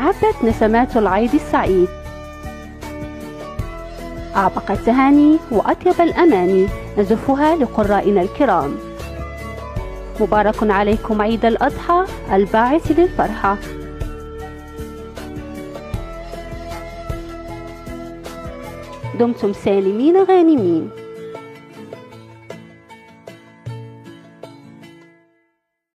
عبت نسمات العيد السعيد. أعبق التهاني وأطيب الأماني نزفها لقرائنا الكرام. مبارك عليكم عيد الأضحى الباعث للفرحة. دمتم سالمين غانمين.